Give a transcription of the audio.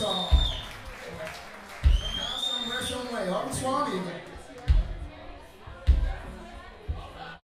song. Now some